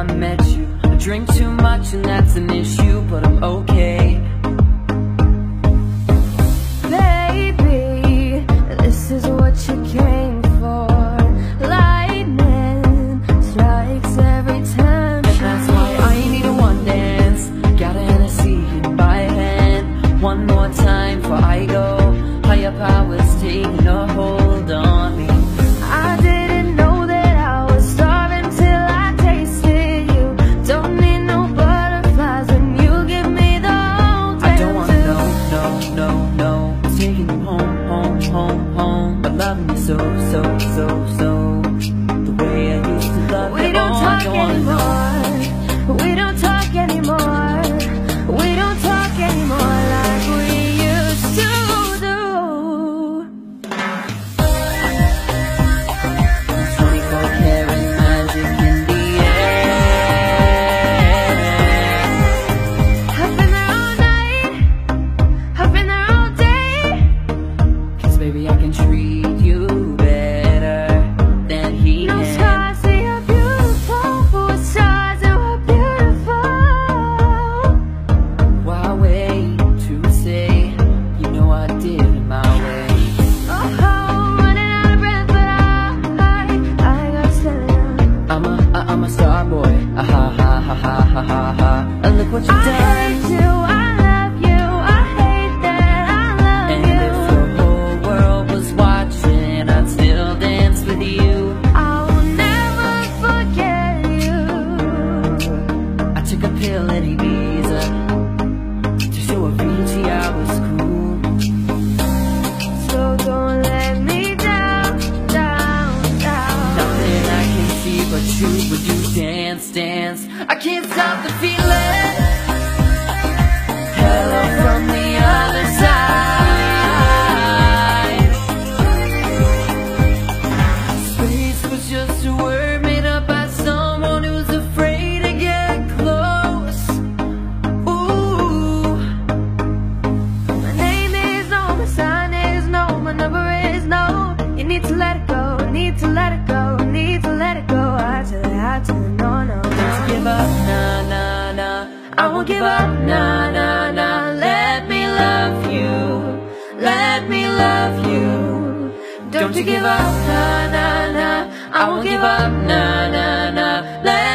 I met you. I drink too much and that's an issue But I'm okay. Baby, this is what you came for. Lightning strikes every time And that's why I need a one dance. Got a Hennessy in my hand One more time before I go. Higher powers taking so, so, so, so I'm a, I- I'm a star boy. Ah, ha ha ha ha ha ha ha. And look what you've done pill at Ibiza To show Avicii I was cool. So don't let me down, down, down. Nothing I can see but you When you dance, dance. I can't stop the feeling let it go, need to let it go, need to let it go. I tell you, I tell you, no, no. Don't give up, nah, nah, nah I won't give up, nah, nah, nah Let me love you. Let me love you. Don't you give up, nah, nah, nah I won't give up, nah, nah, nah Let